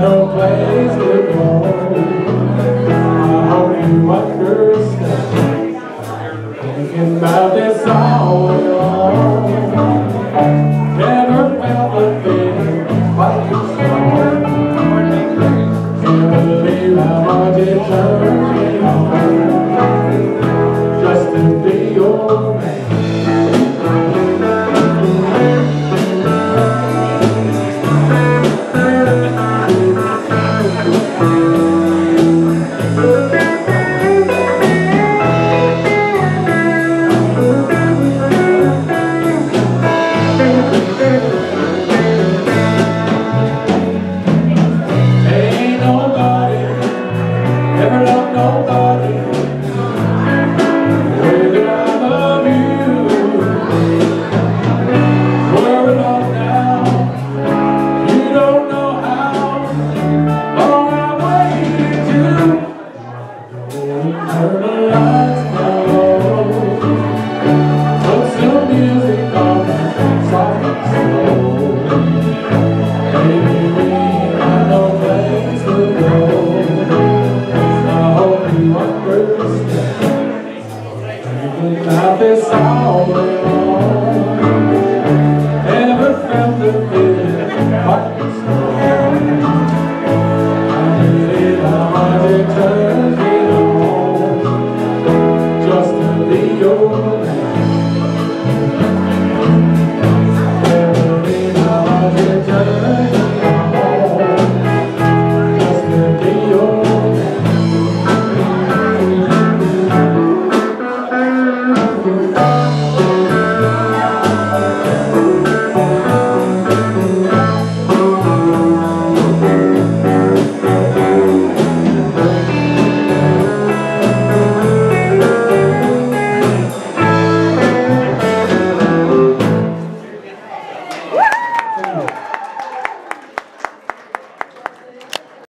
no place to go. I do you understand. About this always. Turn around your life.